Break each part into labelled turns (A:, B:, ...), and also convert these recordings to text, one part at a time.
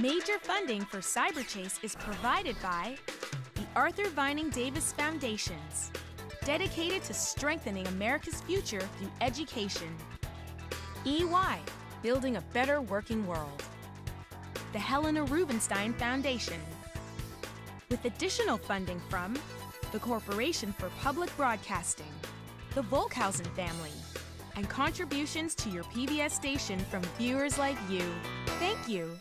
A: Major funding for Cyberchase is provided by the Arthur Vining Davis Foundations, dedicated to strengthening America's future through education. EY, building a better working world. The Helena Rubinstein Foundation, with additional funding from the Corporation for Public Broadcasting, the Volckhausen family, and contributions to your PBS station from viewers like you. Thank you.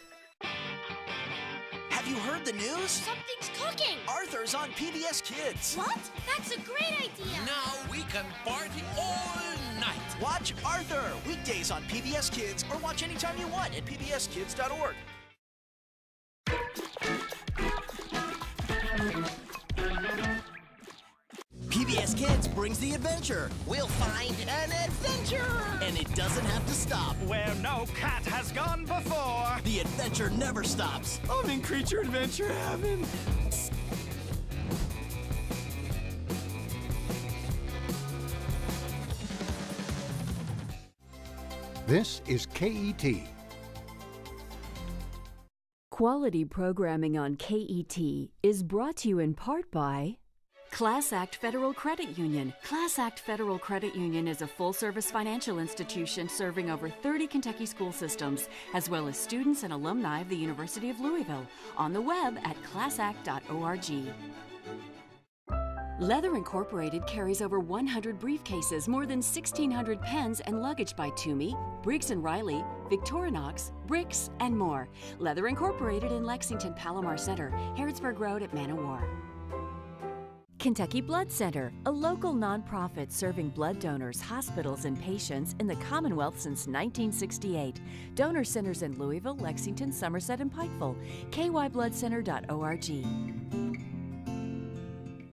B: Have you heard the news?
C: Something's cooking!
B: Arthur's on PBS Kids.
C: What? That's a great idea!
D: Now we can party all night.
B: Watch Arthur weekdays on PBS Kids or watch anytime you want at pbskids.org. PBS Kids brings the adventure.
E: We'll find an adventure!
B: And it doesn't have to stop.
F: Where no cat has gone before!
B: The adventure never stops.
F: I'm in creature adventure heaven!
G: This is KET.
H: Quality programming on KET is brought to you in part by Class Act Federal Credit Union. Class Act Federal Credit Union is a full service financial institution serving over 30 Kentucky school systems, as well as students and alumni of the University of Louisville. On the web at classact.org. Leather Incorporated carries over 100 briefcases, more than 1,600 pens and luggage by Tumi, Briggs & Riley, Victorinox, Bric's, and more. Leather Incorporated in Lexington Palomar Center, Harrodsburg Road at Man o' War. Kentucky Blood Center, a local nonprofit serving blood donors, hospitals, and patients in the Commonwealth since 1968. Donor centers in Louisville, Lexington, Somerset, and Pikeville. kybloodcenter.org.